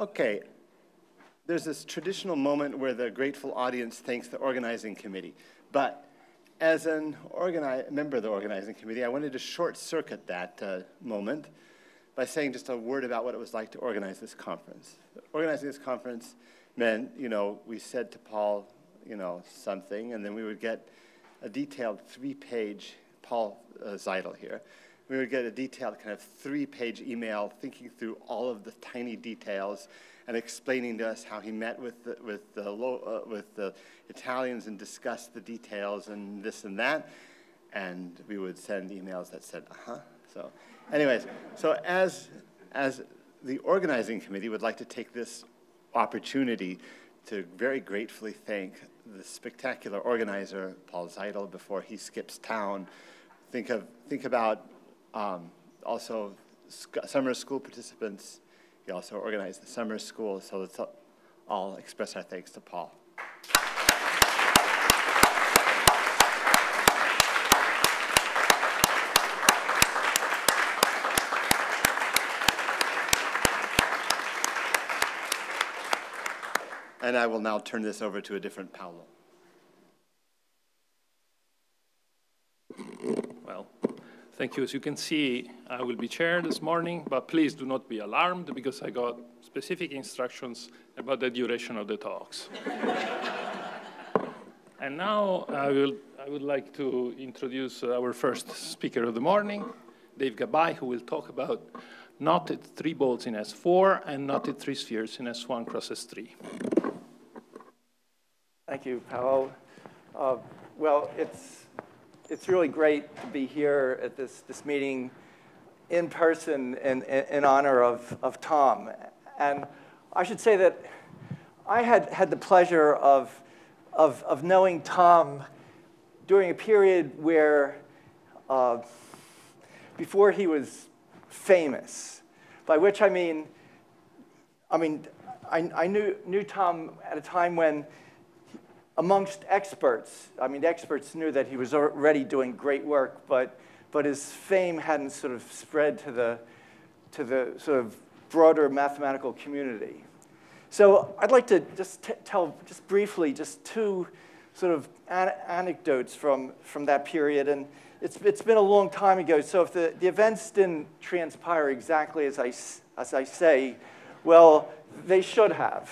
Okay, there's this traditional moment where the grateful audience thanks the organizing committee. But as an member of the organizing committee, I wanted to short circuit that uh, moment by saying just a word about what it was like to organize this conference. Organizing this conference meant, you know, we said to Paul, you know, something, and then we would get a detailed three-page, Paul uh, Seidel here, we would get a detailed kind of three-page email thinking through all of the tiny details and explaining to us how he met with the, with the, uh, with the Italians and discussed the details and this and that. And we would send emails that said, uh-huh. So anyways, so as, as the organizing committee would like to take this opportunity to very gratefully thank the spectacular organizer, Paul Seidel, before he skips town. Think, of, think about um, also summer school participants. He also organized the summer school, so let's all express our thanks to Paul. And I will now turn this over to a different Paolo. Thank you. As you can see, I will be chair this morning, but please do not be alarmed because I got specific instructions about the duration of the talks. and now I, will, I would like to introduce our first speaker of the morning, Dave Gabai, who will talk about knotted three balls in S4 and knotted three spheres in S1 cross S3. Thank you, Paolo. Uh, well, it's, it's really great to be here at this, this meeting in person in, in, in honor of, of Tom. And I should say that I had had the pleasure of, of, of knowing Tom during a period where, uh, before he was famous, by which I mean, I mean, I, I knew, knew Tom at a time when amongst experts, I mean, experts knew that he was already doing great work, but, but his fame hadn't sort of spread to the, to the sort of broader mathematical community. So I'd like to just tell, just briefly, just two sort of an anecdotes from, from that period. And it's, it's been a long time ago, so if the, the events didn't transpire exactly as I, as I say, well, they should have.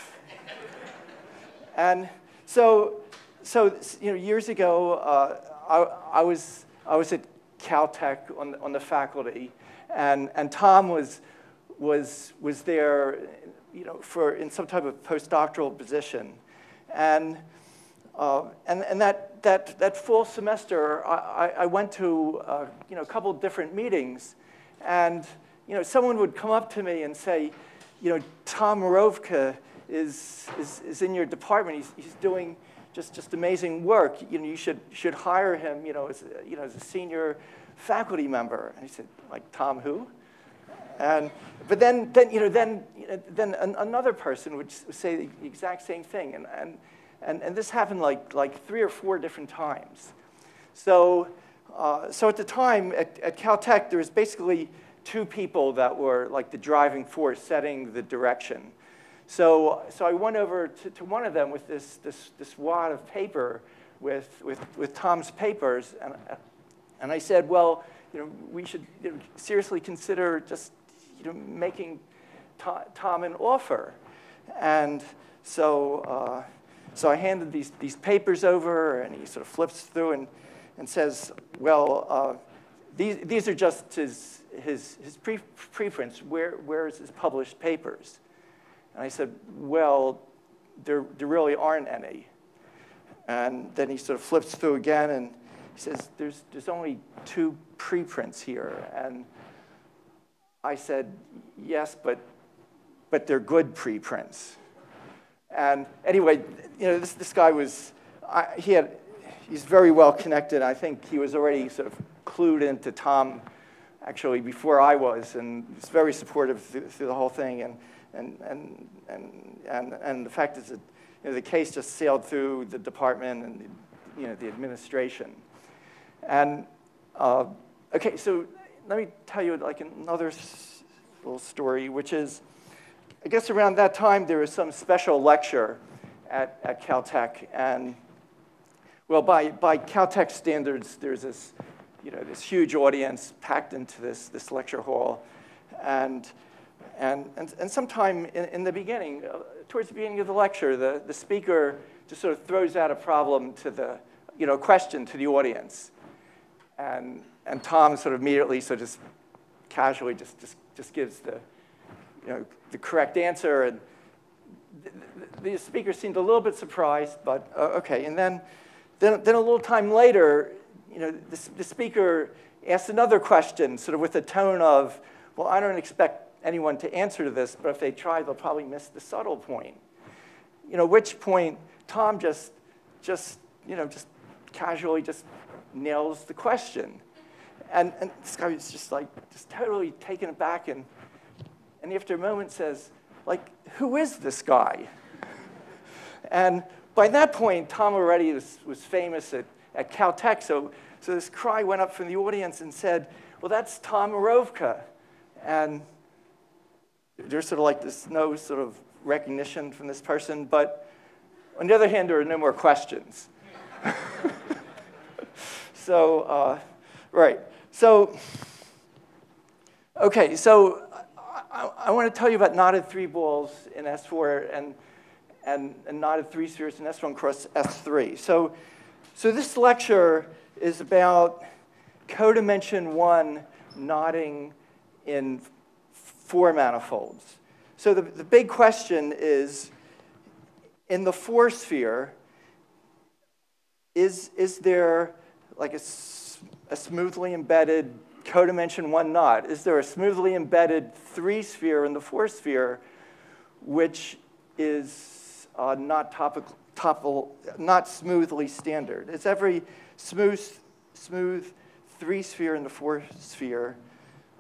and so, so you know, years ago, uh, I, I, was, I was at Caltech on, on the faculty, and, and Tom was, was, was there you know, for, in some type of postdoctoral position. And, uh, and, and that, that, that full semester, I, I went to uh, you know, a couple different meetings, and you know, someone would come up to me and say, you know, Tom Mrowka is, is, is in your department. He's, he's doing just, just amazing work. You know, you should, should hire him, you know, as, you know, as a senior faculty member. And he said, like, Tom who? And, but then, then, you know, then, then an, another person would say the exact same thing. And, and, and, and this happened like, like three or four different times. So, uh, so at the time at, at Caltech, there was basically two people that were like the driving force setting the direction. So, so I went over to, to one of them with this, this, this wad of paper with, with, with Tom's papers, and, and I said, well, you know, we should you know, seriously consider just you know, making Tom an offer. And so, uh, so I handed these, these papers over, and he sort of flips through and, and says, well, uh, these, these are just his, his, his pre preprints. Where, where's his published papers? And I said, well, there, there really aren't any. And then he sort of flips through again and he says, there's, there's only two preprints here. And I said, yes, but, but they're good preprints. And anyway, you know, this, this guy was, I, he had, he's very well connected. I think he was already sort of clued into Tom actually before I was, and he's very supportive through, through the whole thing. And and, and, and, and, and the fact is that you know, the case just sailed through the department and the, you know, the administration. And uh, okay, so let me tell you like another little story, which is I guess around that time, there was some special lecture at, at Caltech. And, well, by, by Caltech standards, there's this, you know, this huge audience packed into this, this lecture hall. And, and, and, and sometime in, in the beginning, uh, towards the beginning of the lecture, the, the speaker just sort of throws out a problem to the, you know, question to the audience. And, and Tom sort of immediately, so just casually just, just, just gives the, you know, the correct answer. And the, the speaker seemed a little bit surprised, but uh, okay. And then, then, then a little time later, you know, the, the speaker asked another question, sort of with a tone of, well, I don't expect anyone to answer to this, but if they try, they'll probably miss the subtle point. You know, which point Tom just, just, you know, just casually just nails the question. And, and this guy was just like, just totally taken aback and, and after a moment says, like, who is this guy? And by that point, Tom already was, was famous at, at Caltech, so, so this cry went up from the audience and said, well, that's Tom Mrowka. And there's sort of like this no sort of recognition from this person, but on the other hand, there are no more questions. so, uh, right. So, okay, so I, I, want to tell you about knotted three balls in S4 and, and, and knotted three spheres in S1 cross S3. So, so this lecture is about codimension one knotting in four manifolds. So the, the big question is, in the four sphere, is, is there like a, a smoothly embedded codimension one knot? Is there a smoothly embedded three sphere in the four sphere, which is uh, not topical, topical, not smoothly standard? Is every smooth, smooth three sphere in the four sphere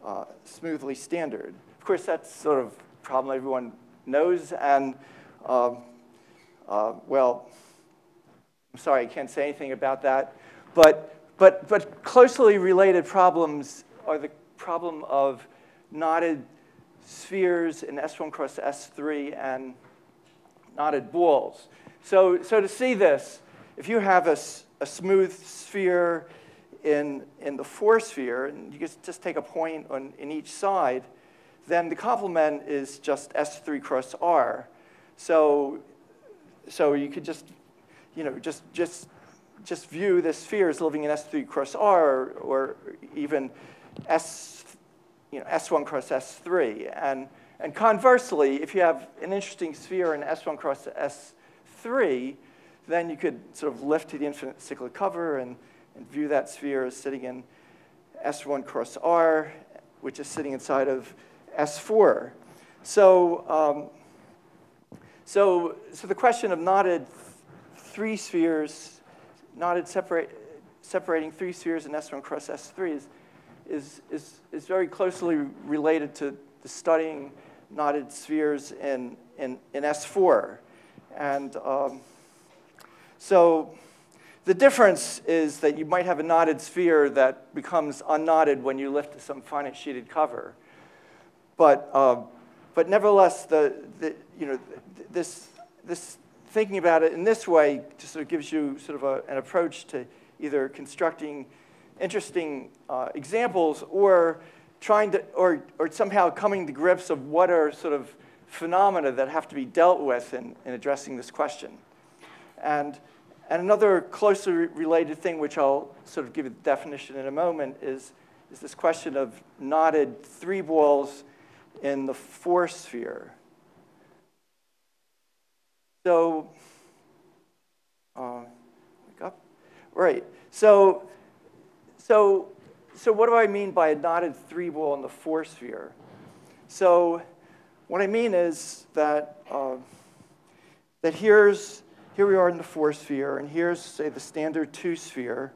uh, smoothly standard? Course, that's sort of a problem everyone knows, and uh, uh, well, I'm sorry, I can't say anything about that, but but, but closely related problems are the problem of knotted spheres in S1 cross S3 and knotted balls. So, so to see this, if you have a, a smooth sphere in, in the four sphere, and you just take a point on, in each side, then the complement is just S3 cross R. So, so you could just, you know, just, just just view the sphere as living in S3 cross R or even S, you know, S1 cross S3. And, and conversely, if you have an interesting sphere in S1 cross S3, then you could sort of lift to the infinite cyclic cover and, and view that sphere as sitting in S1 cross R, which is sitting inside of S4. So, um, so, so the question of knotted three spheres knotted separate, separating three spheres in S1 cross S3 is, is, is, is very closely related to the studying knotted spheres in, in, in S4. And um, so the difference is that you might have a knotted sphere that becomes unknotted when you lift some finite sheeted cover. But, uh, but nevertheless, the, the, you know, this, this thinking about it in this way just sort of gives you sort of a, an approach to either constructing interesting uh, examples or trying to, or, or somehow coming to grips of what are sort of phenomena that have to be dealt with in, in addressing this question. And, and another closely related thing, which I'll sort of give a definition in a moment, is, is this question of knotted three balls in the four sphere. So, uh, wake up. Right. So, so, so what do I mean by a knotted three ball in the four sphere? So, what I mean is that uh, that here's here we are in the four sphere, and here's say the standard two sphere,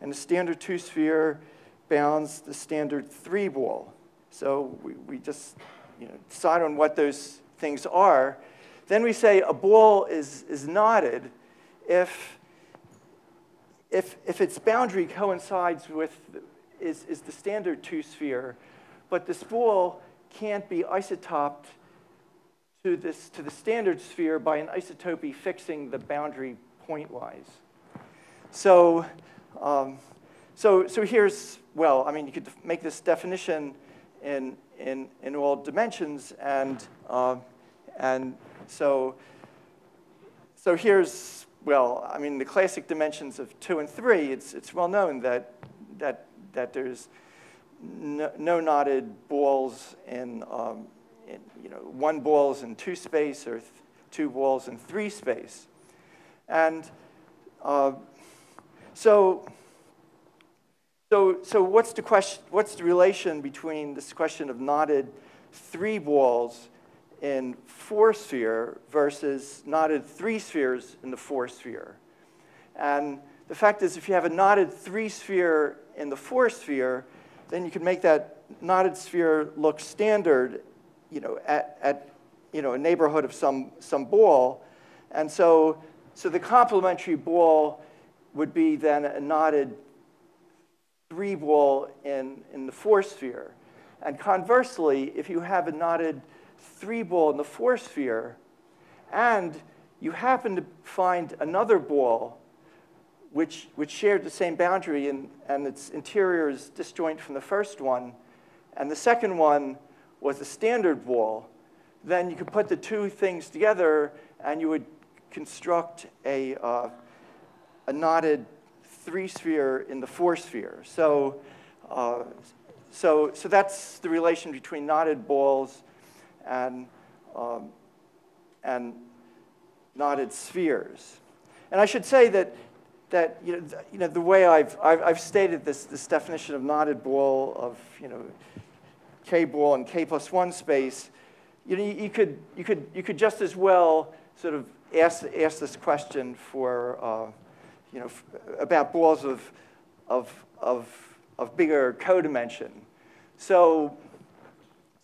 and the standard two sphere bounds the standard three ball. So we, we just you know, decide on what those things are. Then we say a ball is, is knotted if, if, if its boundary coincides with, is, is the standard two sphere, but this ball can't be isotoped to, this, to the standard sphere by an isotopy fixing the boundary pointwise. So, um, so, so here's, well, I mean, you could make this definition in, in, in all dimensions, and, uh, and so, so here's, well, I mean, the classic dimensions of two and three, it's, it's well known that, that, that there's no, no knotted balls in, um, in, you know, one balls in two space or two balls in three space. And uh, so, so, so what's the question, what's the relation between this question of knotted three balls in four sphere versus knotted three spheres in the four sphere? And the fact is, if you have a knotted three sphere in the four sphere, then you can make that knotted sphere look standard, you know, at, at you know, a neighborhood of some, some ball. And so, so the complementary ball would be then a knotted three ball in, in the four sphere. And conversely, if you have a knotted three ball in the four sphere, and you happen to find another ball which, which shared the same boundary and, and its interior is disjoint from the first one, and the second one was a standard ball, then you could put the two things together and you would construct a, uh, a knotted three sphere in the four sphere. So, uh, so, so that's the relation between knotted balls and, um, and knotted spheres. And I should say that, that you, know, you know, the way I've, I've, I've stated this, this definition of knotted ball of you know, k ball and k plus one space, you, know, you, you, could, you, could, you could just as well sort of ask, ask this question for, uh, you know, about balls of, of, of, of bigger codimension. So,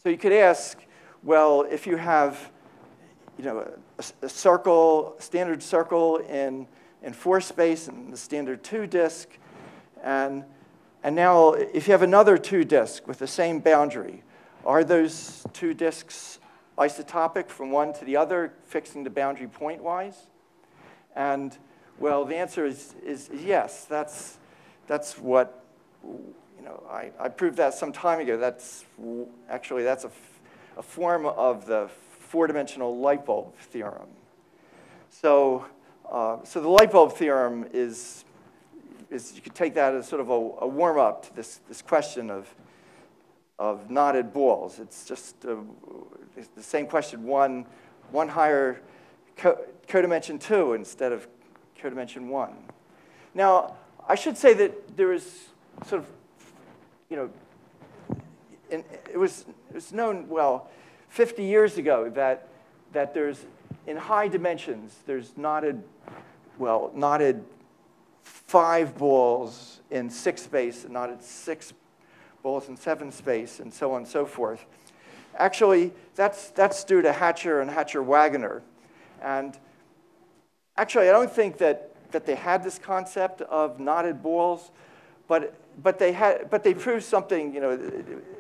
so you could ask, well, if you have, you know, a, a circle, standard circle in, in four space and the standard two disk, and, and now if you have another two disk with the same boundary, are those two disks isotopic from one to the other, fixing the boundary pointwise? And well, the answer is, is, yes. That's, that's what, you know, I, I proved that some time ago. That's actually, that's a, a form of the four-dimensional light bulb theorem. So, uh, so the light bulb theorem is, is you could take that as sort of a, a warm-up to this, this question of, of knotted balls. It's just uh, the same question, one, one higher co codimension two instead of codimension one. Now, I should say that there is sort of, you know, and it, was, it was known, well, 50 years ago that, that there's, in high dimensions, there's knotted, well, knotted five balls in six space and knotted six balls in seven space and so on and so forth. Actually, that's, that's due to Hatcher and Hatcher-Wagoner. And actually, I don't think that, that they had this concept of knotted balls, but, but, they, had, but they proved something, you know,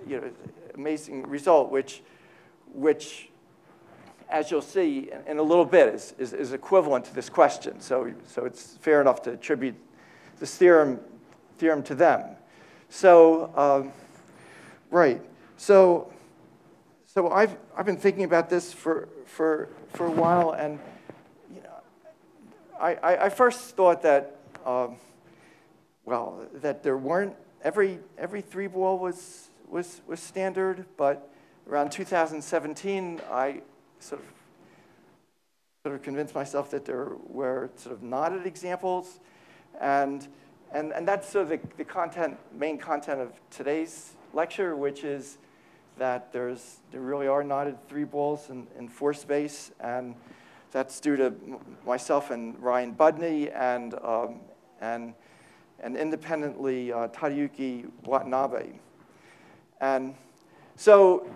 you know, amazing result, which, which as you'll see in a little bit, is, is, is, equivalent to this question. So, so it's fair enough to attribute this theorem, theorem to them. So, um, right. So, so I've, I've been thinking about this for, for, for a while, and I, I, first thought that, um, well, that there weren't, every, every three ball was, was, was standard, but around 2017, I sort of, sort of convinced myself that there were sort of knotted examples, and, and, and that's sort of the, the content, main content of today's lecture, which is that there's, there really are knotted three balls in, in four space, and that's due to myself and Ryan Budney and, um, and, and independently uh, Tadayuki Watanabe. And so,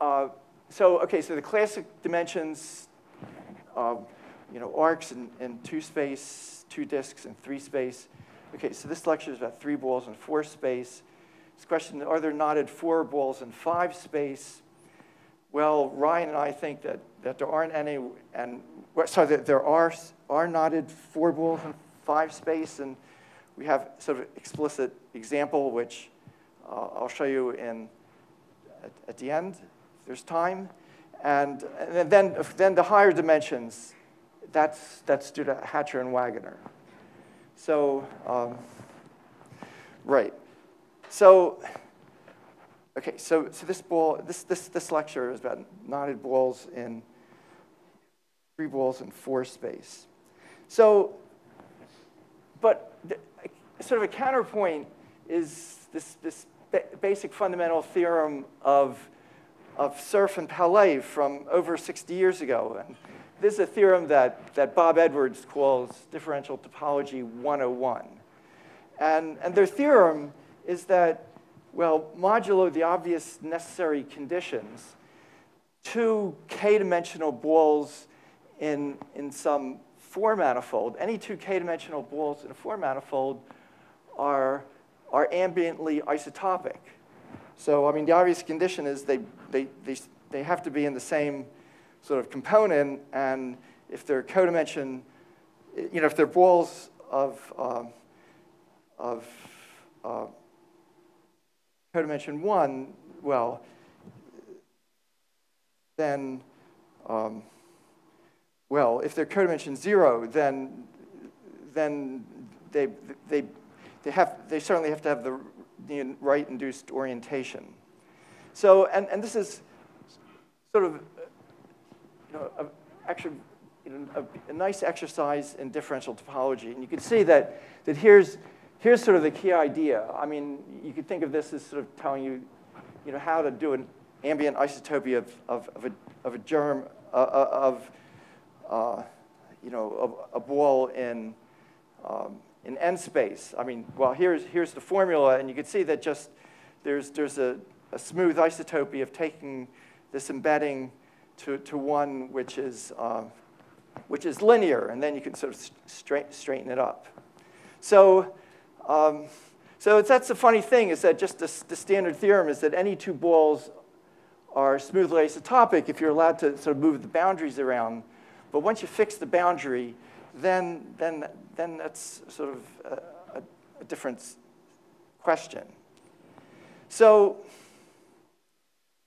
uh, so, okay, so the classic dimensions, uh, you know, arcs in, in two space, two disks, and three space. Okay, so this lecture is about three balls in four space. This question, are there knotted four balls in five space? well, Ryan and I think that, that there aren't any, and, sorry, that there are, are knotted four balls in five space, and we have sort of explicit example, which uh, I'll show you in, at, at the end, if there's time. And, and then, then the higher dimensions, that's, that's due to Hatcher and Wagoner. So, um, right. So, okay, so, so this ball, this, this, this lecture is about knotted balls in three balls in four space. So, but the, sort of a counterpoint is this, this basic fundamental theorem of, of Cerf and Palais from over 60 years ago. And this is a theorem that, that Bob Edwards calls differential topology 101. And, and their theorem is that, well, modulo the obvious necessary conditions, two k-dimensional balls in, in some four manifold, any two k-dimensional balls in a four manifold are, are ambiently isotopic. So, I mean, the obvious condition is they, they, they, they have to be in the same sort of component, and if they're codimension, you know, if they're balls of, uh, of uh, codimension one, well, then, um, well, if they're codimension zero, then, then they, they they, have, they certainly have to have the, the right induced orientation. So, and, and this is sort of, you know, a, actually a, a, nice exercise in differential topology. And you can see that, that here's, here's sort of the key idea. I mean, you could think of this as sort of telling you, you know, how to do an ambient isotopy of, of, of, a, of a germ, uh, uh of, uh, you know, a, a ball in, um, in n space. I mean, well, here's, here's the formula, and you can see that just there's, there's a, a smooth isotopy of taking this embedding to, to one which is, uh, which is linear, and then you can sort of straight, straighten it up. So, um, so that's the funny thing, is that just the, the standard theorem is that any two balls are smoothly isotopic if you're allowed to sort of move the boundaries around. But once you fix the boundary, then, then, then that's sort of a, a, a different question. So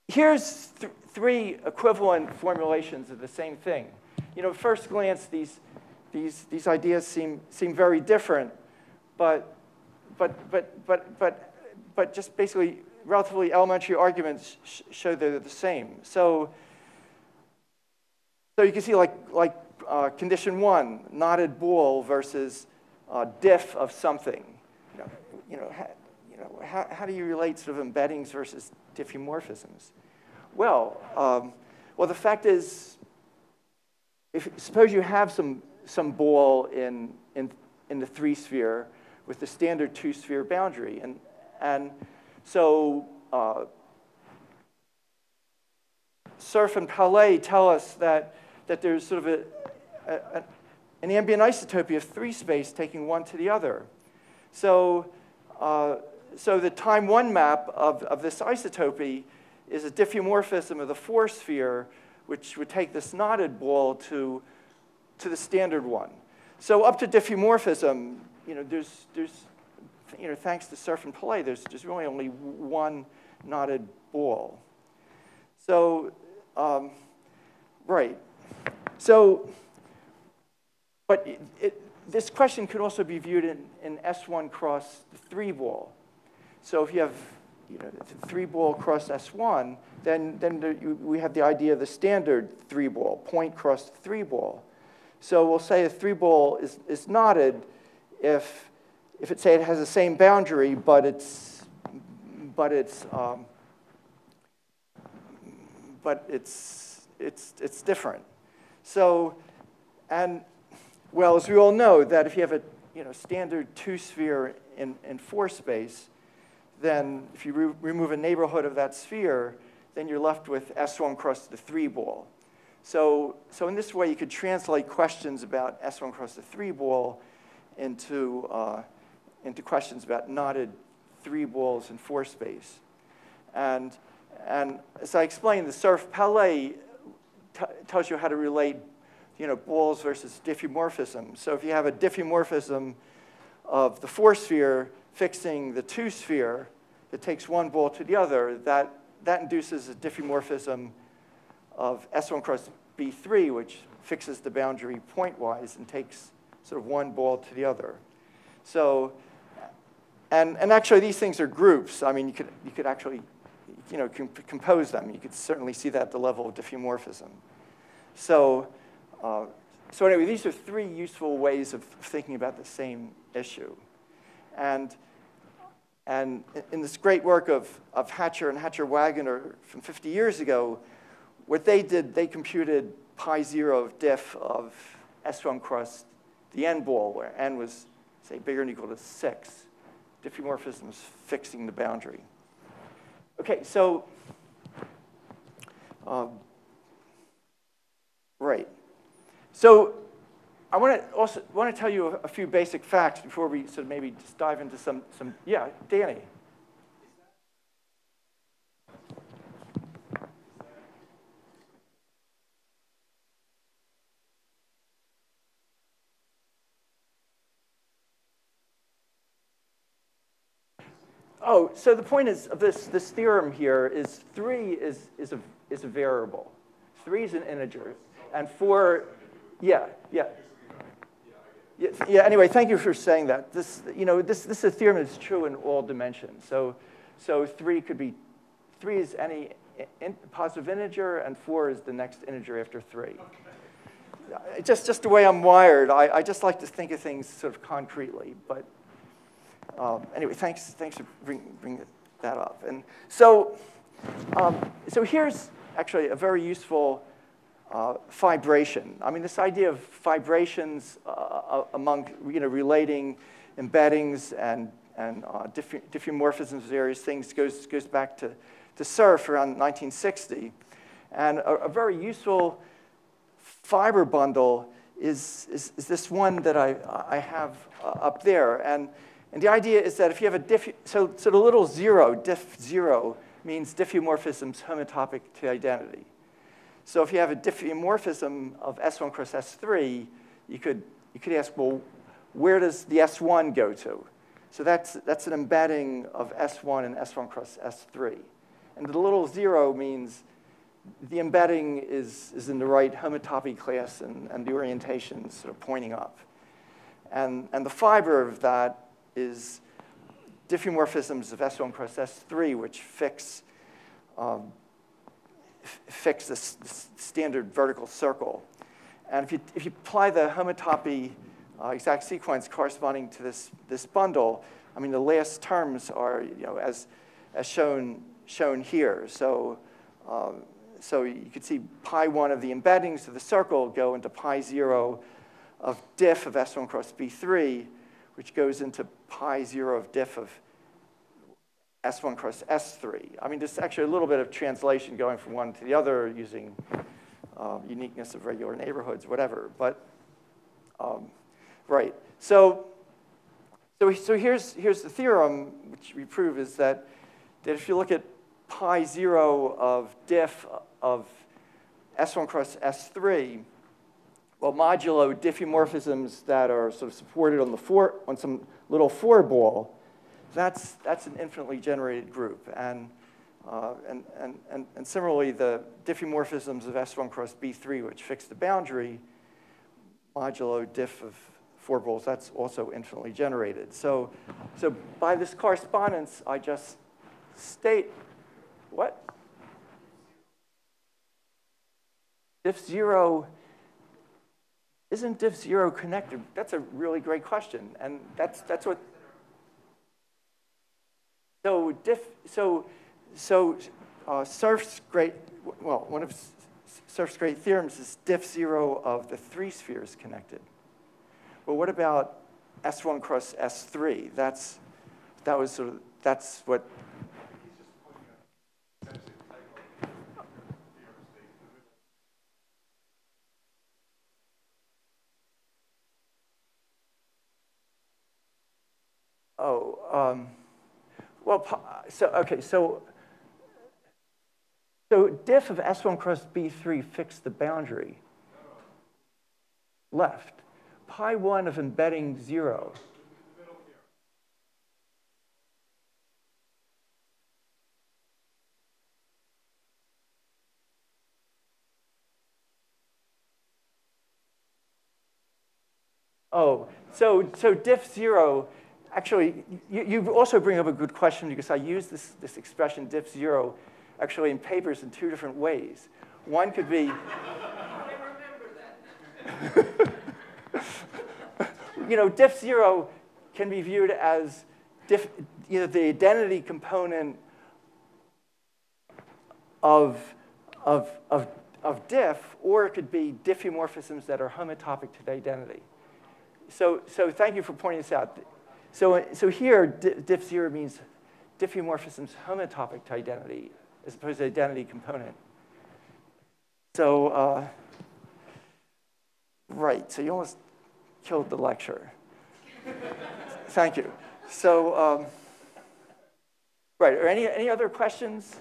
here's th three equivalent formulations of the same thing. You know, at first glance, these, these, these ideas seem, seem very different, but, but, but, but, but, but just basically relatively elementary arguments sh show they're the same. So, so you can see like, like uh, condition one, knotted ball versus uh, diff of something. You know, you know, how, you know how, how do you relate sort of embeddings versus diffeomorphisms? Well, um, well, the fact is, if, suppose you have some, some ball in, in, in the three sphere with the standard two sphere boundary. And, and so uh, and Palais tell us that, that there's sort of a, a, an ambient isotopy of three space taking one to the other. So, uh, so the time one map of, of this isotopy is a diffeomorphism of the four sphere, which would take this knotted ball to, to the standard one. So up to diffeomorphism, you know, there's, there's, you know, thanks to Cerf and Palais, there's, there's really only one knotted ball. So, um, right. So but it, it, this question could also be viewed in, in S1 cross the three ball. So if you have you know, three ball cross S1, then, then the, you, we have the idea of the standard three ball, point cross three ball. So we'll say a three ball is, is knotted if, if it say it has the same boundary, but it's, but it's, um, but it's, it's, it's different. So, and well, as we all know, that if you have a you know, standard two-sphere in, in four space, then if you re remove a neighborhood of that sphere, then you're left with S1 cross the three ball. So, so in this way, you could translate questions about S1 cross the three ball into, uh, into questions about knotted three balls in four space. And, And as I explained, the Cerf Palais tells you how to relate you know, balls versus diffeomorphism. So if you have a diffeomorphism of the four sphere fixing the two sphere that takes one ball to the other, that, that induces a diffeomorphism of S1 cross B3, which fixes the boundary pointwise and takes sort of one ball to the other. So, and, and actually these things are groups. I mean, you could, you could actually, you know, comp compose them. You could certainly see that at the level of diffeomorphism. So, uh, so anyway, these are three useful ways of thinking about the same issue. And, and in this great work of, of Hatcher and Hatcher-Wagoner from 50 years ago, what they did, they computed pi zero of diff of S1 cross the n ball, where n was, say, bigger than equal to 6. Diffeomorphism is fixing the boundary. Okay, so, um, right. So I want to also want to tell you a, a, few basic facts before we sort of maybe just dive into some, some yeah, Danny. Oh, so the point is of this, this theorem here is 3 is, is, a, is a variable. 3 is an integer. And 4 yeah, yeah. Yeah, yeah, anyway, thank you for saying that. This, you know, this, this is a theorem that's true in all dimensions. So, so 3 could be, 3 is any in, positive integer, and 4 is the next integer after 3. Just, just the way I'm wired, I, I just like to think of things sort of concretely. But um, anyway, thanks, thanks for bringing bring that up. And so, um, so here's actually a very useful uh, fibration. I mean, this idea of fibrations uh, uh, among, you know, relating embeddings and, and uh, diffeomorphisms of various things goes, goes back to, to Cerf around 1960. And a, a very useful fiber bundle is, is, is, this one that I, I have uh, up there. And, and the idea is that if you have a diff, so, so the little zero, diff zero, means diffeomorphisms homotopic to identity. So if you have a diffeomorphism of S1 cross S3, you could, you could ask, well, where does the S1 go to? So that's, that's an embedding of S1 and S1 cross S3. And the little zero means the embedding is, is in the right homotopy class and, and the orientation sort of pointing up. And, and the fiber of that is diffeomorphisms of S1 cross S3, which fix um, fix this, this, standard vertical circle. And if you, if you apply the homotopy uh, exact sequence corresponding to this, this bundle, I mean, the last terms are, you know, as, as shown, shown here. So, um, so you could see pi 1 of the embeddings of the circle go into pi 0 of diff of S1 cross B3, which goes into pi 0 of diff of S1 cross S3. I mean, there's actually a little bit of translation going from one to the other using uh, uniqueness of regular neighborhoods, whatever. But, um, right. So, so, so here's, here's the theorem, which we prove is that, that if you look at pi 0 of diff of S1 cross S3, well, modulo diffeomorphisms that are sort of supported on, the four, on some little four ball, that's, that's an infinitely generated group. And, uh, and, and, and, and similarly, the diffeomorphisms of S1 cross B3, which fix the boundary, modulo diff of four balls, that's also infinitely generated. So, so by this correspondence, I just state, what? Diff zero, isn't diff zero connected? That's a really great question. And that's, that's what so, diff, so, so uh, Cerf's great, well, one of Cerf's great theorems is diff zero of the three spheres connected. Well, what about S1 cross S3? That's, that was sort of, that's what Oh, um, well, so, okay, so So diff of S1 cross B3 fixed the boundary. Left. Pi 1 of embedding 0. Oh, so, so diff 0, actually, you, you also bring up a good question because I use this, this expression diff 0 actually in papers in two different ways. One could be. you know, diff 0 can be viewed as diff, you know, the identity component of, of, of, of diff, or it could be diffeomorphisms that are homotopic to the identity so, so thank you for pointing this out. So, so here, diff zero means diffeomorphisms homotopic to identity as opposed to identity component. So, uh, right, so you almost killed the lecture. Thank you. So, um, right, are any, any other questions?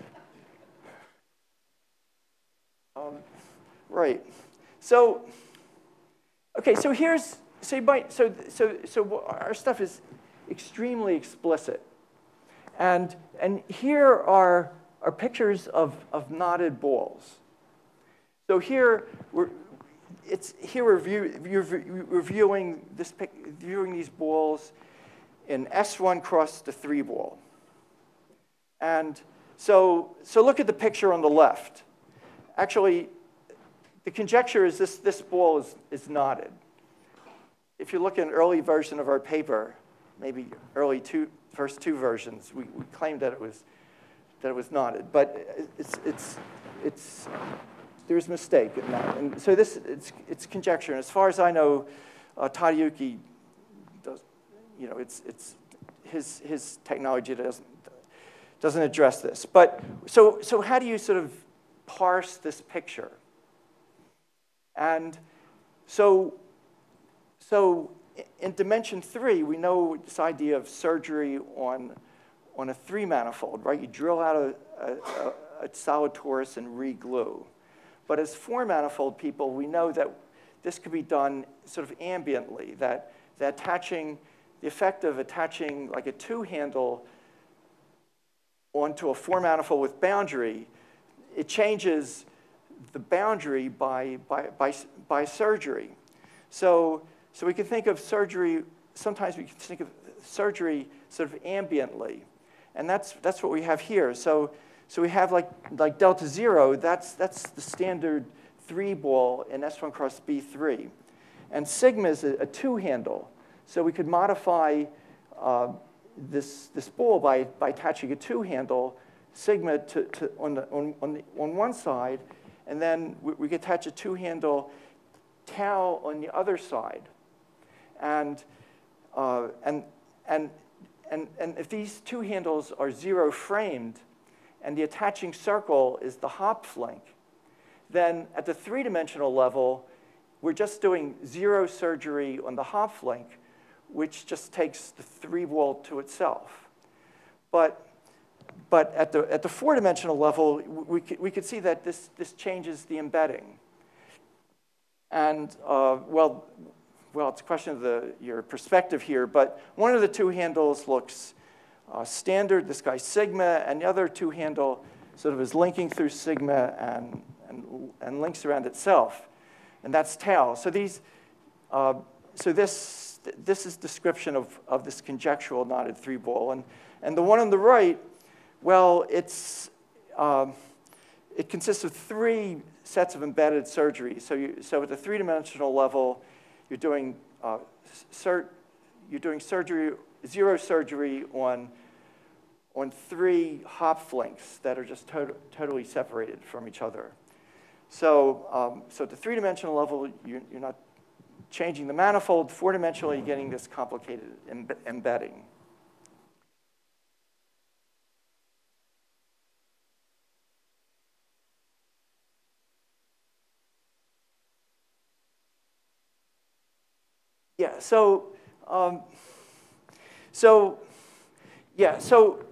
Um, right, so, okay, so here's, so, you might, so, so, so our stuff is extremely explicit. And, and here are, are pictures of, of knotted balls. So here, we're, it's, here we're, view, we're viewing, this, viewing these balls in S1 cross the 3 ball. And so, so look at the picture on the left. Actually, the conjecture is this, this ball is, is knotted if you look at an early version of our paper, maybe early two, first two versions, we, we claimed that it was that it was knotted, but it's it's it's there's a mistake in that, and so this it's it's conjecture. And as far as I know, uh, Tadayuki does, you know, it's it's his his technology doesn't doesn't address this. But so so how do you sort of parse this picture? And so so in dimension three, we know this idea of surgery on, on a three manifold, right? You drill out a, a, a solid torus and re-glue. But as four manifold people, we know that this could be done sort of ambiently, that, that attaching, the effect of attaching like a two handle onto a four manifold with boundary, it changes the boundary by, by, by, by surgery. So so we can think of surgery, sometimes we can think of surgery sort of ambiently. And that's, that's what we have here. So, so we have like, like delta zero, that's, that's the standard three ball in S1 cross B3. And sigma is a, a two handle. So we could modify uh, this, this ball by, by attaching a two handle, sigma to, to on, the, on, on, the, on one side, and then we, we could attach a two handle tau on the other side. And, uh, and, and, and, and if these two handles are zero framed and the attaching circle is the Hopf link, then at the three-dimensional level, we're just doing zero surgery on the Hopf link, which just takes the three ball to itself. But, but at the, at the four-dimensional level, we could, we could see that this, this changes the embedding. And, uh, well, well, it's a question of the, your perspective here, but one of the two handles looks uh, standard, this guy's sigma, and the other two handle sort of is linking through sigma and, and, and links around itself, and that's tau. So these, uh, so this, this is description of, of this conjectural knotted three ball, and, and the one on the right, well, it's, um, it consists of three sets of embedded surgery. So, you, so at the three-dimensional level, you're doing, uh, sur you're doing surgery, zero surgery on, on three Hopf links that are just to totally separated from each other. So, um, so at the three-dimensional level, you're, you're, not changing the manifold. Four-dimensionally, you're getting this complicated embedding. yeah, so, um, so, yeah, so,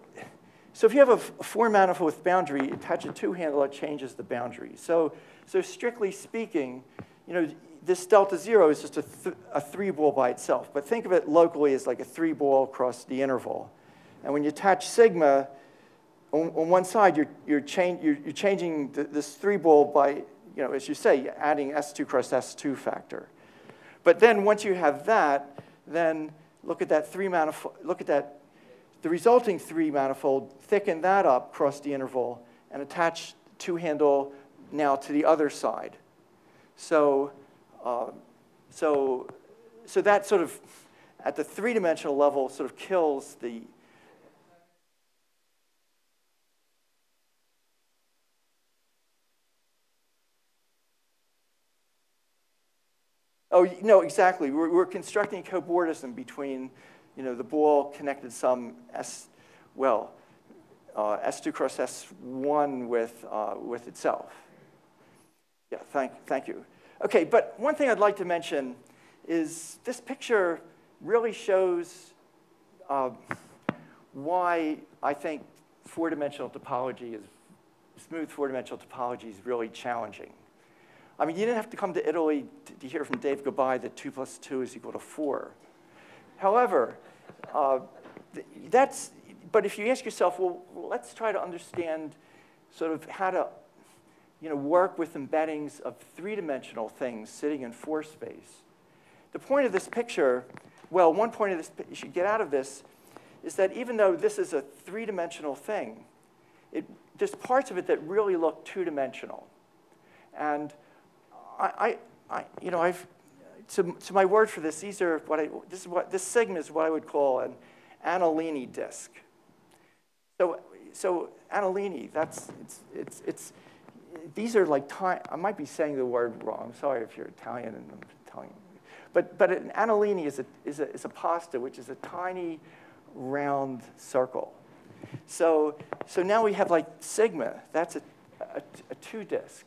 so if you have a four manifold with boundary, attach a two handle, it changes the boundary. So, so strictly speaking, you know, this delta zero is just a, th a three ball by itself. But think of it locally as like a three ball across the interval. And when you attach sigma, on, on one side, you're, you're, change, you're, you're changing this three ball by, you know, as you say, adding S2 cross S2 factor. But then once you have that, then look at that three manifold, look at that the resulting three manifold, thicken that up across the interval and attach two handle now to the other side. So, uh, so, so that sort of, at the three-dimensional level, sort of kills the, Oh, no, exactly. We're, we're constructing cobordism between you know, the ball connected some S, well, uh, S2 cross S1 with, uh, with itself. Yeah, thank, thank you. Okay, but one thing I'd like to mention is this picture really shows uh, why I think four-dimensional topology is, smooth four-dimensional topology is really challenging. I mean, you didn't have to come to Italy to, hear from Dave Gabai that two plus two is equal to four. However, uh, that's, but if you ask yourself, well, let's try to understand sort of how to you know, work with embeddings of three-dimensional things sitting in four space. The point of this picture, well, one point of this you should get out of this is that even though this is a three-dimensional thing, it, there's parts of it that really look two-dimensional. And I, I, you know, I've so, so my word for this, these are what I, this is what, this sigma is what I would call an Annalini disk. So, so Annalini, that's, it's, it's, it's, these are like, tiny, I might be saying the word wrong. Sorry if you're Italian and I'm Italian. But, but an Annalini is a, is, a, is a pasta, which is a tiny round circle. So, so now we have like sigma, that's a, a, a two disk.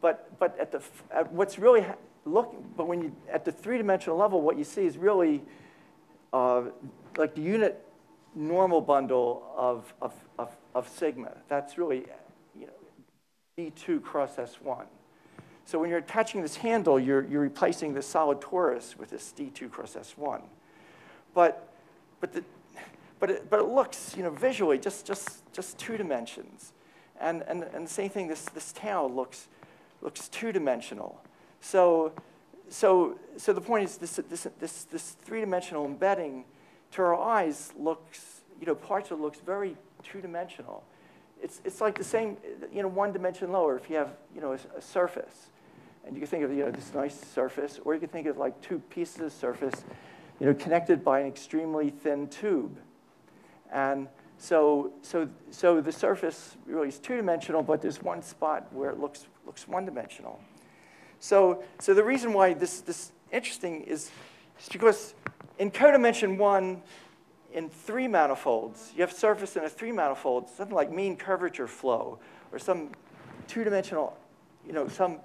But, but at the, at what's really look, but when you, at the three-dimensional level, what you see is really uh, like the unit normal bundle of, of, of, of, sigma. That's really know, D2 cross S1. So when you're attaching this handle, you're, you're replacing the solid torus with this D2 cross S1. But, but, the, but, it, but it looks, you know, visually just, just, just two dimensions. And, and, and the same thing, this, this tail looks, looks two-dimensional. So, so, so the point is this, this, this, this three-dimensional embedding to our eyes looks, you know, parts of it looks very two-dimensional. It's, it's like the same, you know, one dimension lower if you have, you know, a, a, surface. And you can think of, you know, this nice surface, or you can think of like two pieces of surface, you know, connected by an extremely thin tube. And so, so, so the surface really is two-dimensional, but there's one spot where it looks, looks one-dimensional. So, so the reason why this, this interesting is, is because in codimension one, in three manifolds, you have surface in a three manifold, something like mean curvature flow, or some two-dimensional, you know, some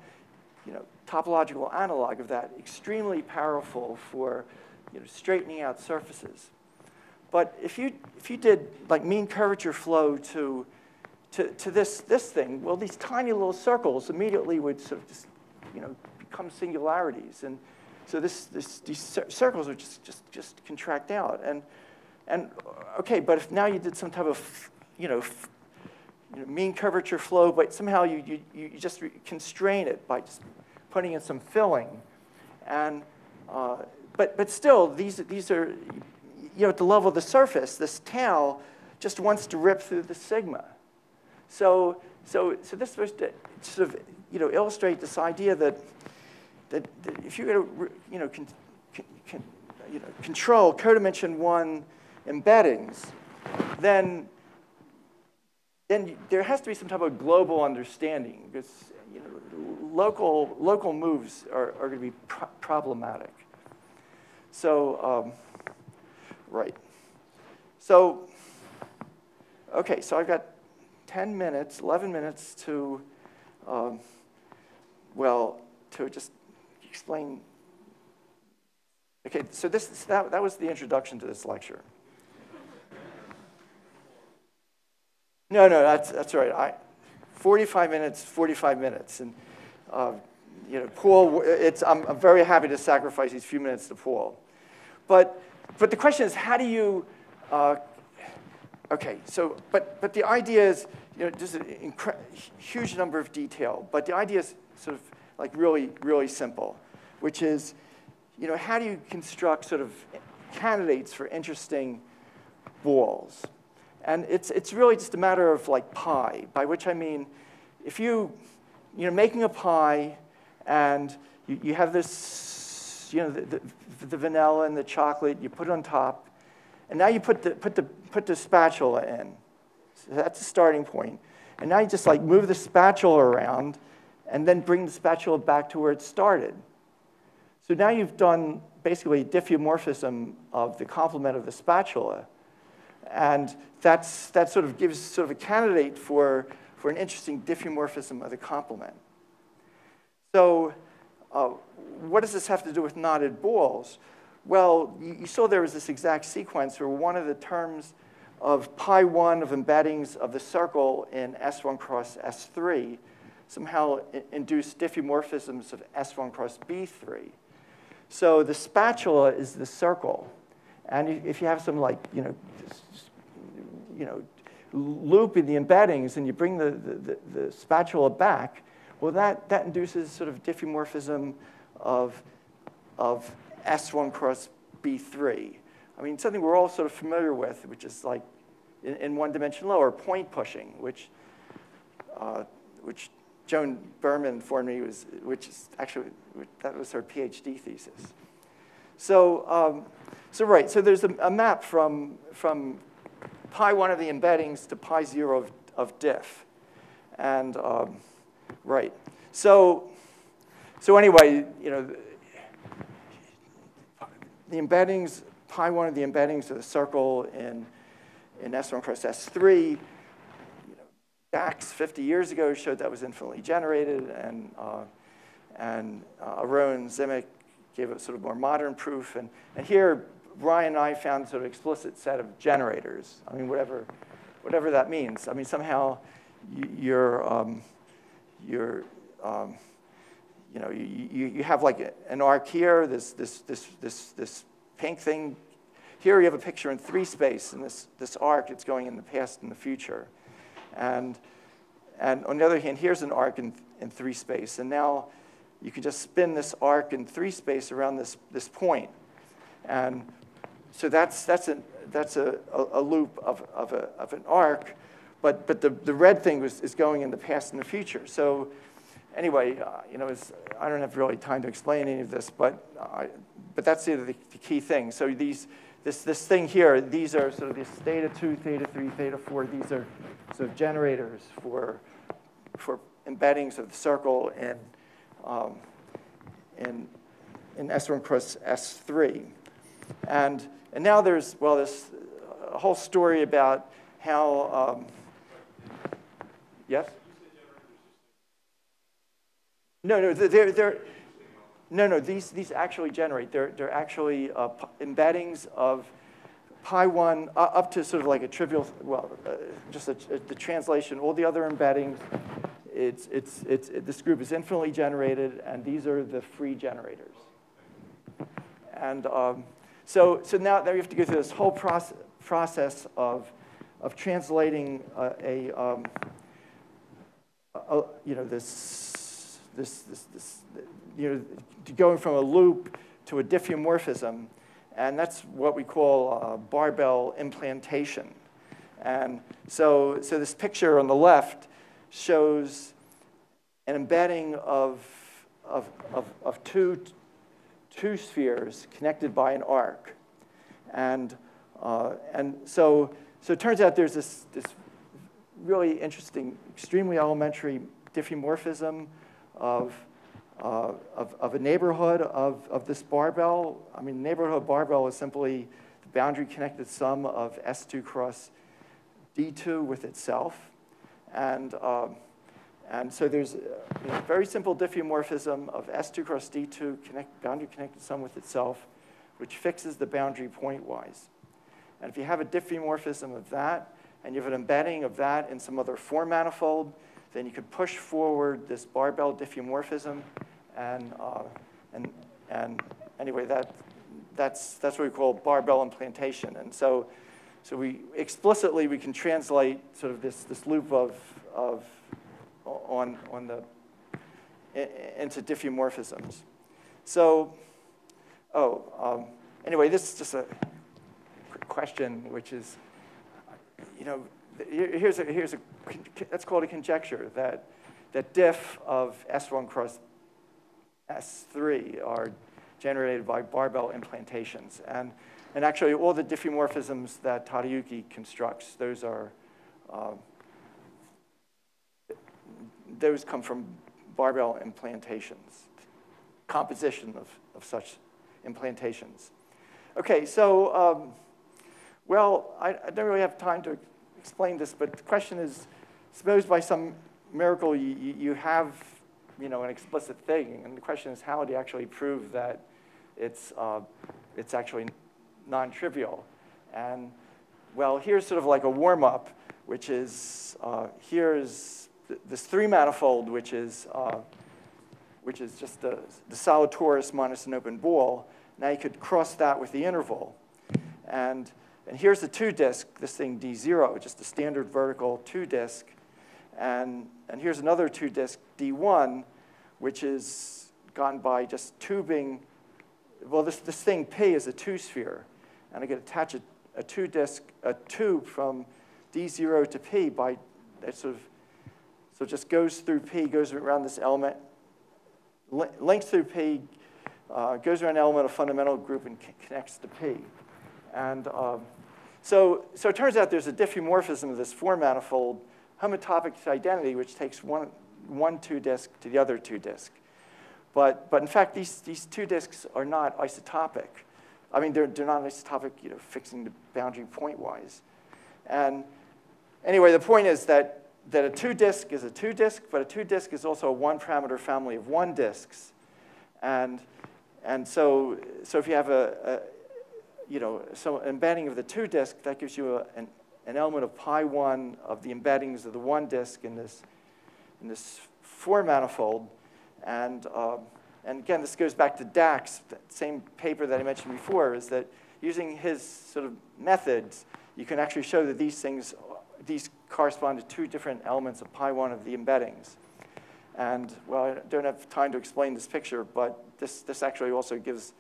you know, topological analog of that, extremely powerful for you know, straightening out surfaces. But if you, if you did like mean curvature flow to, to, to this, this thing, well, these tiny little circles immediately would sort of just you know, become singularities. And so this, this, these circles are just, just, just contract out. And, and okay, but if now you did some type of, you know, you know mean curvature flow, but somehow you, you, you just constrain it by just putting in some filling. And, uh, but, but still, these, these are, you know, at the level of the surface, this tail just wants to rip through the sigma. So, so, so this was to sort of you know, illustrate this idea that, that, that if you're going to you know, con, con, you know, control codimension one embeddings, then, then there has to be some type of global understanding because you know, local, local moves are, are going to be pro problematic. So, um, right. So, okay, so I've got 10 minutes, 11 minutes to um, well, to just explain. Okay, so this, that, that was the introduction to this lecture. No, no, that's, that's right. I, 45 minutes, 45 minutes. And, uh, you know, Paul, it's, I'm, I'm very happy to sacrifice these few minutes to Paul. But, but the question is, how do you, uh, okay, so, but, but the idea is, you know, just a huge number of detail, but the idea is sort of like really, really simple, which is, you know, how do you construct sort of candidates for interesting balls? And it's, it's really just a matter of like pie, by which I mean, if you, you know, making a pie and you, you have this, you know, the, the, the, vanilla and the chocolate, you put it on top, and now you put the, put the, put the spatula in. So that's the starting point. And now you just like move the spatula around and then bring the spatula back to where it started. So now you've done basically diffeomorphism of the complement of the spatula. And that's, that sort of gives sort of a candidate for, for an interesting diffeomorphism of the complement. So uh, what does this have to do with knotted balls? Well, you, you saw there was this exact sequence where one of the terms of pi 1 of embeddings of the circle in S1 cross S3 somehow induced diffeomorphisms of S1 cross B3. So the spatula is the circle. And if you have some like, you know, you know, loop in the embeddings and you bring the, the, the, spatula back, well, that, that induces sort of diffeomorphism of, of S1 cross B3. I mean, something we're all sort of familiar with, which is like in, in one dimension lower, point pushing, which, uh, which Joan Birman informed me was, which is actually, that was her PhD thesis. So, um, so right, so there's a, a, map from, from pi 1 of the embeddings to pi 0 of, of diff. And, um, right, so, so anyway, you know, the embeddings, pi 1 of the embeddings of the circle in, in S1 cross S3 You know, Dax 50 years ago showed that was infinitely generated, and, uh, and uh, Aron Zimic gave a sort of more modern proof. And, and here, Ryan and I found sort of explicit set of generators. I mean, whatever, whatever that means. I mean, somehow you're, um, you're um, you know, you, you have like an arc here, this, this, this, this, this pink thing. Here you have a picture in three space, and this, this arc, it's going in the past and the future. And, and on the other hand, here's an arc in, in three space. And now you can just spin this arc in three space around this, this point. And so that's, that's, a, that's a, a, loop of, of, a, of an arc. But, but the, the red thing was, is going in the past and the future. So anyway, uh, you know, I don't have really time to explain any of this, but, uh, but that's the, the, key thing. So these, this, this thing here, these are sort of this theta 2, theta 3, theta 4. These are sort of generators for, for embeddings of the circle in, um, in, in S1 cross S3. And, and now there's, well, this a whole story about how, um, yes? No, no, they're, they're, no, no, these, these actually generate. They're, they're actually uh, embeddings of pi 1 uh, up to sort of like a trivial, well, uh, just a, a, the translation, all the other embeddings, it's, it's, it's, it, this group is infinitely generated, and these are the free generators. And um, so, so now, now you have to go through this whole process, process of, of translating uh, a, um, a, you know, this, this, this, this, you know, going from a loop to a diffeomorphism, and that's what we call uh, barbell implantation. And so, so this picture on the left shows an embedding of, of, of, of two, two spheres connected by an arc. And, uh, and so, so it turns out there's this, this really interesting, extremely elementary diffeomorphism of uh, of, of a neighborhood of, of this barbell. I mean, neighborhood barbell is simply the boundary connected sum of S2 cross D2 with itself. And, um, and so there's a very simple diffeomorphism of S2 cross D2 connect, boundary connected sum with itself, which fixes the boundary pointwise. And if you have a diffeomorphism of that, and you have an embedding of that in some other four manifold, then you could push forward this barbell diffeomorphism, and, uh, and, and anyway, that, that's, that's what we call barbell implantation. And so, so we explicitly, we can translate sort of this, this loop of, of on, on the, into diffeomorphisms. So, oh, um, anyway, this is just a question, which is, you know, here's a, here's a, that's called a conjecture, that, that diff of S1 cross S3 are generated by barbell implantations. And, and actually, all the diffeomorphisms that Tadayuki constructs, those are, uh, those come from barbell implantations, composition of, of such implantations. Okay, so, um, well, I, I, don't really have time to explain this, but the question is, suppose by some miracle you, you have, you know, an explicit thing, and the question is how do you actually prove that it's, uh, it's actually non-trivial? And, well, here's sort of like a warm-up, which is, uh, here's th this three manifold, which is, uh, which is just the, the solid torus minus an open ball. Now you could cross that with the interval. And, and here's the two disk, this thing D0, just a standard vertical two disk. And, and here's another two disk D1, which is gotten by just tubing. Well, this, this thing P is a two sphere. And I could attach a, a two disk, a tube from D0 to P by, that sort of, so it just goes through P, goes around this element, links through P, uh, goes around an element of fundamental group and connects to P. And um, so, so it turns out there's a diffeomorphism of this four manifold homotopic identity, which takes one, one two disk to the other two disk. But, but in fact, these, these two disks are not isotopic. I mean, they're, they're not isotopic, you know, fixing the boundary point-wise. And anyway, the point is that, that a two disk is a two disk, but a two disk is also a one parameter family of one disks. And, and so, so if you have a, you know, so embedding of the two disk, that gives you a, an, an element of pi 1 of the embeddings of the one disk in this, in this four manifold. And, um, and again, this goes back to Dax, that same paper that I mentioned before, is that using his sort of methods, you can actually show that these things, these correspond to two different elements of pi 1 of the embeddings. And, well, I don't have time to explain this picture, but this, this actually also gives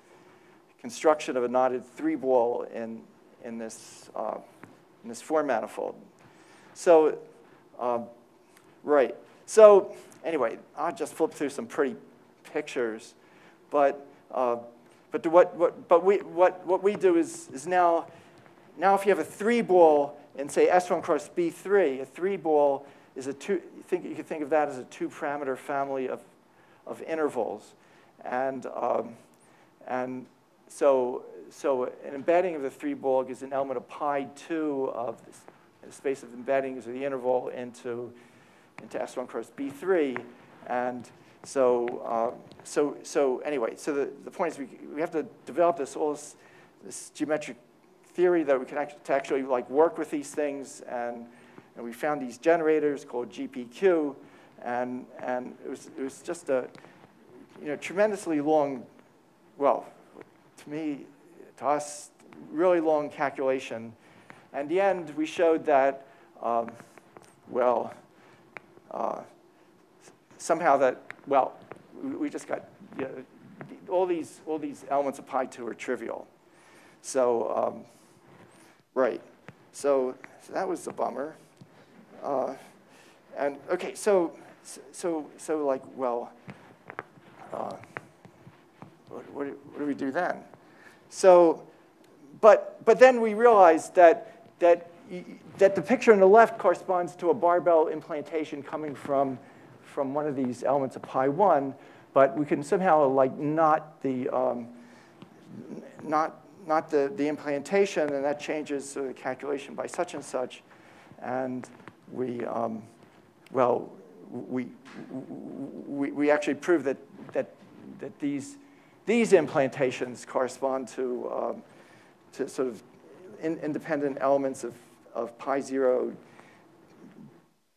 construction of a knotted three ball in, in, this, uh, in this four manifold. So, um, right. So anyway, I'll just flip through some pretty pictures. But, uh, but, what, what, but we, what, what we do is, is now, now if you have a three ball in say S1 cross B3, a three ball is a two, you, think, you can think of that as a two parameter family of, of intervals. And, um, and so, so an embedding of the three ball is an element of pi 2 of the space of embeddings of the interval into, into S1 cross B3. And so, uh, so, so anyway, so the, the point is we, we have to develop this, all this, this geometric theory that we can actually, to actually like work with these things. And, and we found these generators called GPQ. And, and it, was, it was just a you know, tremendously long, well, to me, to us, really long calculation. And the end, we showed that, um, well, uh, somehow that, well, we just got, you know, all these, all these elements of pi 2 are trivial. So, um, right. So, so, that was a bummer. Uh, and okay, so, so, so like, well, uh, what, what, what do we do then? So, but, but then we realized that, that, that the picture on the left corresponds to a barbell implantation coming from, from one of these elements of pi 1, but we can somehow like not the, um, not, not the, the implantation, and that changes the calculation by such and such. And we, um, well, we, we, we actually prove that, that, that these these implantations correspond to, um, to sort of in, independent elements of, of pi 0,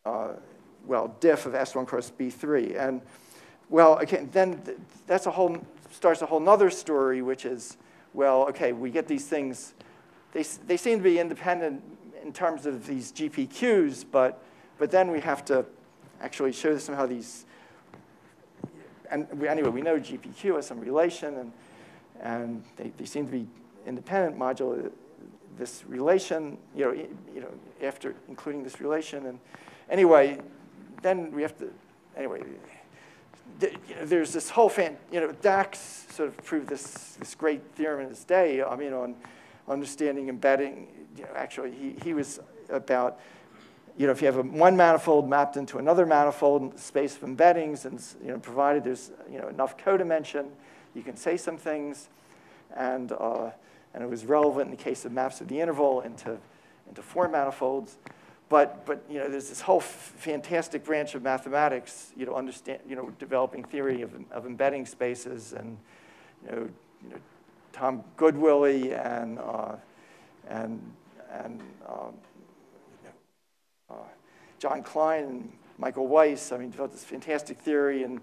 uh, well, diff of S1 cross B3. And, well, again, then th that's a whole, starts a whole nother story, which is, well, okay, we get these things, they, they seem to be independent in terms of these GPQs, but, but then we have to actually show somehow these, and we, anyway, we know GPQ has some relation, and, and they, they seem to be independent modulo uh, this relation, you know, you know, after including this relation. And anyway, then we have to, anyway, there's this whole fan, you know, Dax sort of proved this, this great theorem in his day, I mean, on understanding embedding. You know, actually, he, he was about, you know, if you have a one manifold mapped into another manifold space of embeddings, and, you know, provided there's, you know, enough codimension, you can say some things. And, uh, and it was relevant in the case of maps of the interval into, into four manifolds. But, but you know, there's this whole fantastic branch of mathematics, you know, understand, you know, developing theory of, of embedding spaces and, you know, you know Tom Goodwillie and, uh, and, and um, Uh, John Klein and Michael Weiss, I mean, developed this fantastic theory, and,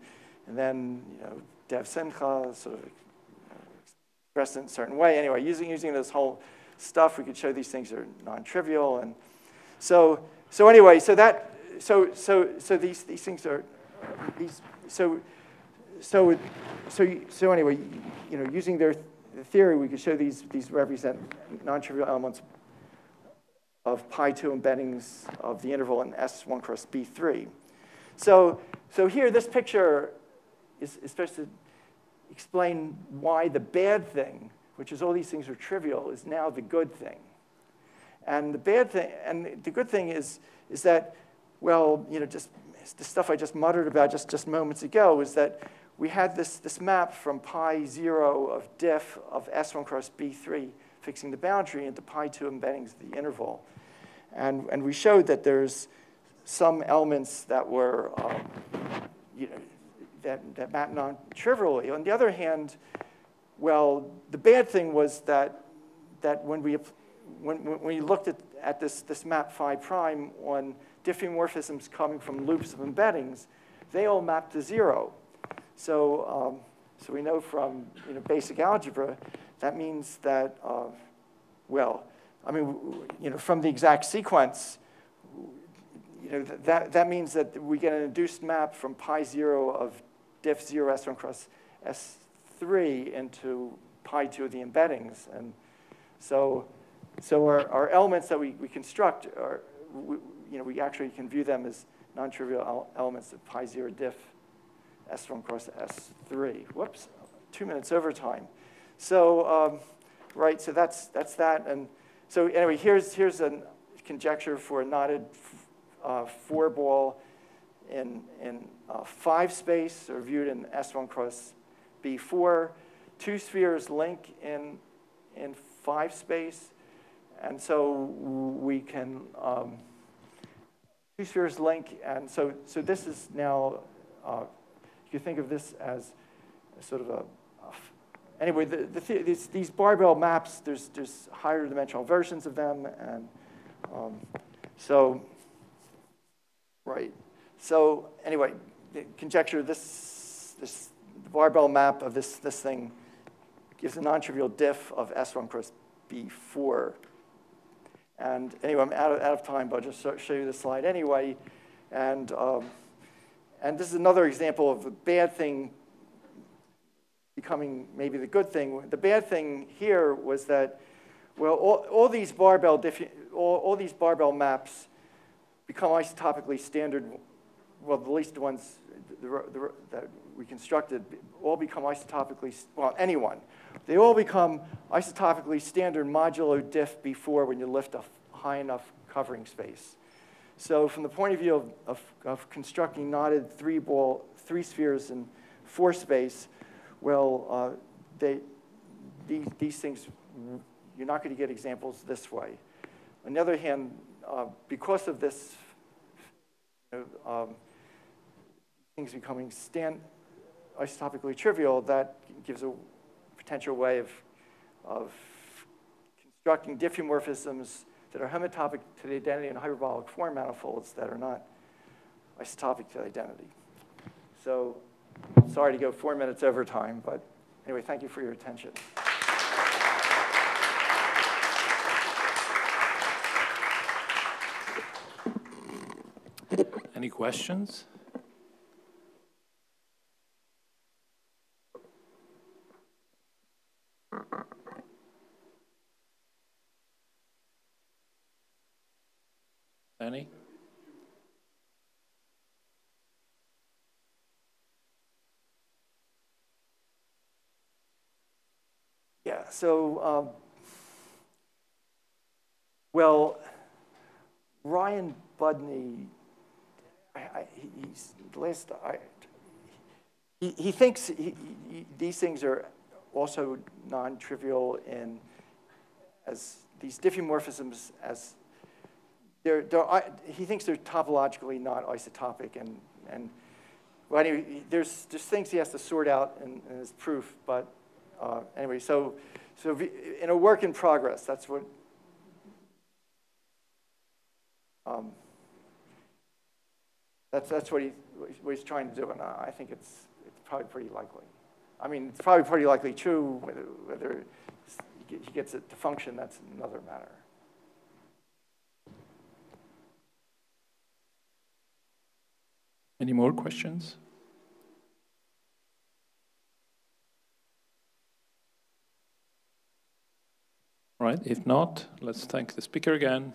and then, you know, Dev Sinha sort of uh, expressed in a certain way. Anyway, using, using this whole stuff, we could show these things are non-trivial. And so, so anyway, so that, so, so, so these, these things are, these, so, so, so, so anyway, you know, using their theory, we could show these, these represent non-trivial elements of pi 2 embeddings of the interval in S1 cross B3. So, so here, this picture is, is supposed to explain why the bad thing, which is all these things are trivial, is now the good thing. And the bad thing, and the good thing is, is that, well, you know, just the stuff I just muttered about just, just moments ago is that we had this, this map from pi 0 of diff of S1 cross B3 fixing the boundary into pi 2 embeddings of the interval. And, and we showed that there's some elements that were, um, you know, that, that map non-trivially. On the other hand, well, the bad thing was that, that when we when, when we looked at, at this, this map phi prime on diffeomorphisms coming from loops of embeddings, they all map to zero. So, um, so we know from you know, basic algebra, that means that, uh, well, I mean, you know, from the exact sequence, you know, that, that means that we get an induced map from pi zero of diff 0 S1 cross S3 into pi 2 of the embeddings. And so, so our, our elements that we, we construct are, we, you know, we actually can view them as non-trivial elements of pi 0 diff S1 cross S3. Whoops, two minutes over time. So, um, right, so that's, that's that. And so anyway, here's, here's a conjecture for a knotted uh, four ball in, in uh, five space or viewed in S1 cross B4. Two spheres link in, in five space. And so we can, um, two spheres link. And so, so this is now, uh, you think of this as sort of a, a anyway, the, the, these, these barbell maps, there's, there's higher dimensional versions of them. And um, so, right. So anyway, the conjecture this, this barbell map of this, this thing gives a non-trivial diff of S1 cross B4. And anyway, I'm out of, out of time, but I'll just show you the slide anyway. And, um, and this is another example of a bad thing becoming maybe the good thing. The bad thing here was that, well, all, all these barbell all, all these barbell maps become isotopically standard well, the least ones the, the, that we constructed all become isotopically, well, anyone. They all become isotopically standard modulo diff B4 when you lift a high enough covering space. So from the point of view of, of, of constructing knotted three ball, three spheres in four space, well, uh, they, these, these things, you're not going to get examples this way. On the other hand, uh, because of this you know, um, things becoming stand, isotopically trivial, that gives a potential way of, of constructing diffeomorphisms that are homotopic to the identity in hyperbolic form manifolds that are not isotopic to the identity. So sorry to go four minutes over time, but anyway, thank you for your attention. Any questions? Any? Yeah, so, um, well, Ryan Budney, I, I, he's, last, I, he, he thinks he, he, these things are also non-trivial in as these diffeomorphisms as they're, they're, he thinks they're topologically not isotopic and, and well, anyway, there's, there's things he has to sort out in, in his proof, but uh, anyway, so, so in a work in progress, that's what, um, that's, that's what, he, what he's trying to do, and I think it's, it's probably pretty likely. I mean, it's probably pretty likely true, whether, whether he gets it to function, that's another matter. Any more questions? All right, if not, let's thank the speaker again.